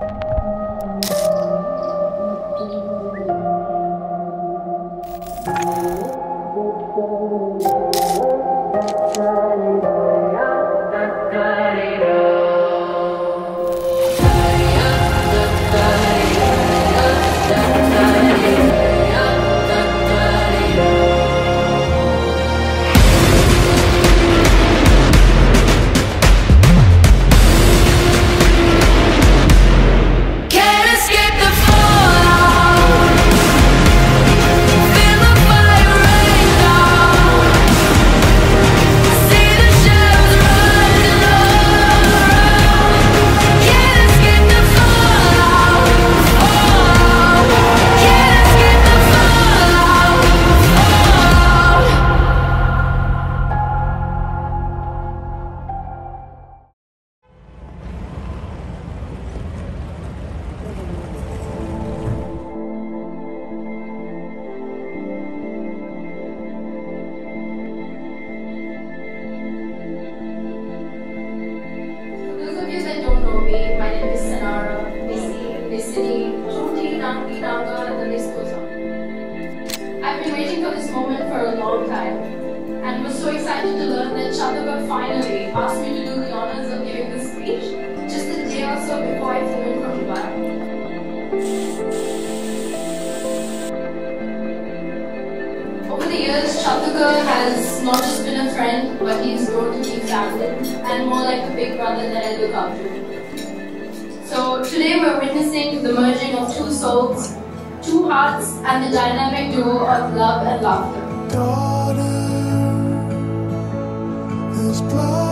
Thank finally asked me to do the honors of giving this speech just a day or so before I flew in from Dubai. Over the years, Chathuka has not just been a friend, but he's grown to be family and more like a big brother that I look up to. So today we're witnessing the merging of two souls, two hearts, and the dynamic duo of love and laughter. daughter. There's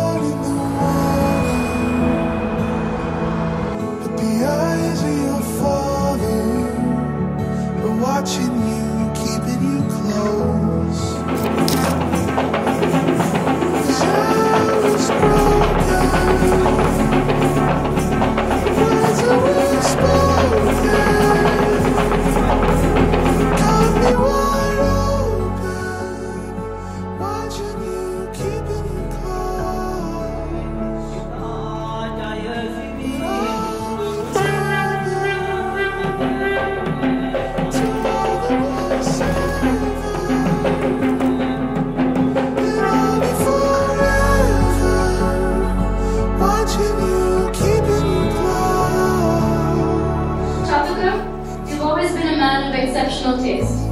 Chathuka, you've always been a man of exceptional taste.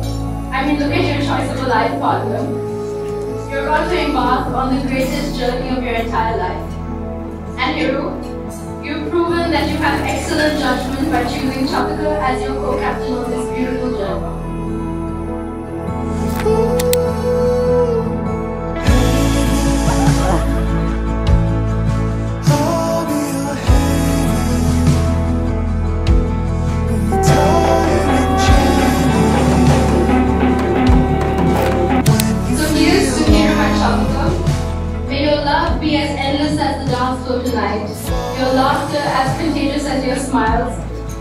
I mean, look at your choice of a life partner. You're about to embark on the greatest journey of your entire life. And Hiru, you've proven that you have excellent judgment by choosing Chathuka as your co-captain on this beautiful journey. Laughter as contagious as your smiles,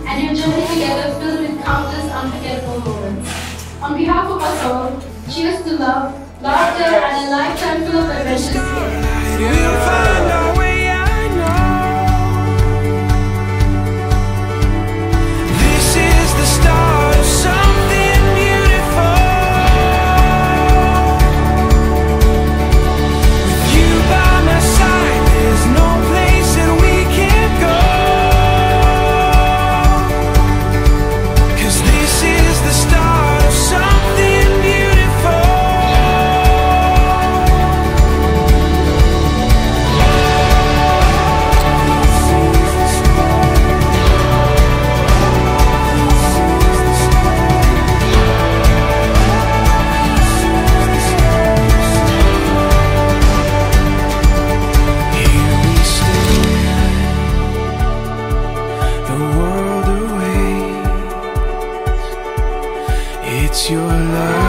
and your journey together filled with countless unforgettable moments. On behalf of us all, cheers to love, laughter, and a lifetime full of It's your love.